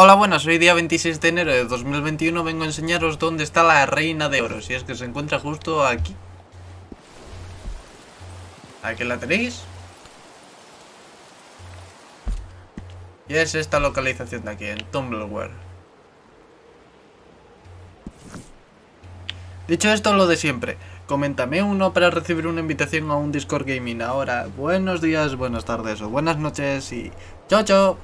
Hola, buenas, hoy día 26 de enero de 2021, vengo a enseñaros dónde está la reina de oro, si es que se encuentra justo aquí. Aquí la tenéis. Y es esta localización de aquí, en Tumbleware. Dicho esto, lo de siempre. Coméntame uno para recibir una invitación a un Discord Gaming. Ahora, buenos días, buenas tardes o buenas noches y... ¡Chao, chao!